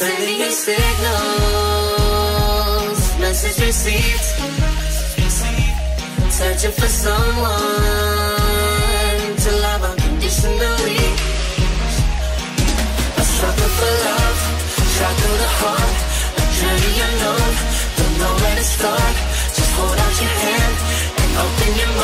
Sending you signals, message received. Searching for someone to love unconditionally. A struggle for love, shot the heart. A journey unknown, don't know where to start. Just hold out your hand and open your mind